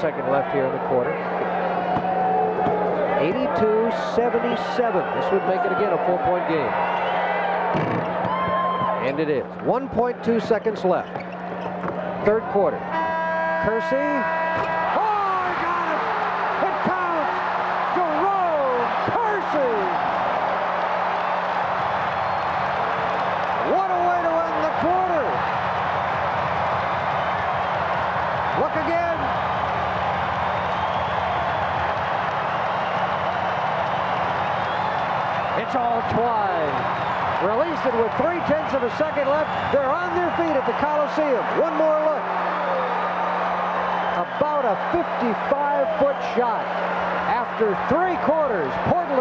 second left here in the quarter. 82-77. This would make it again a four-point game. And it is. 1.2 seconds left. Third quarter. Kersey. Oh, he got it! It counts! Jerome Kersey! What a way to end the quarter! Look again. It's all twine. Released it with three tenths of a second left. They're on their feet at the Coliseum. One more look. About a 55-foot shot. After three quarters, Portland